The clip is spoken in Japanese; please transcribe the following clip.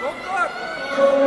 Look up!